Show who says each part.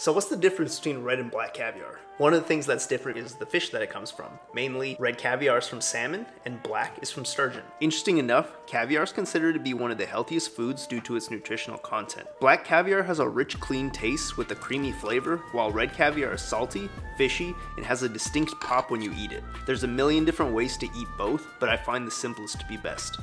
Speaker 1: So what's the difference between red and black caviar? One of the things that's different is the fish that it comes from. Mainly, red caviar is from salmon and black is from sturgeon. Interesting enough, caviar is considered to be one of the healthiest foods due to its nutritional content. Black caviar has a rich, clean taste with a creamy flavor, while red caviar is salty, fishy, and has a distinct pop when you eat it. There's a million different ways to eat both, but I find the simplest to be best.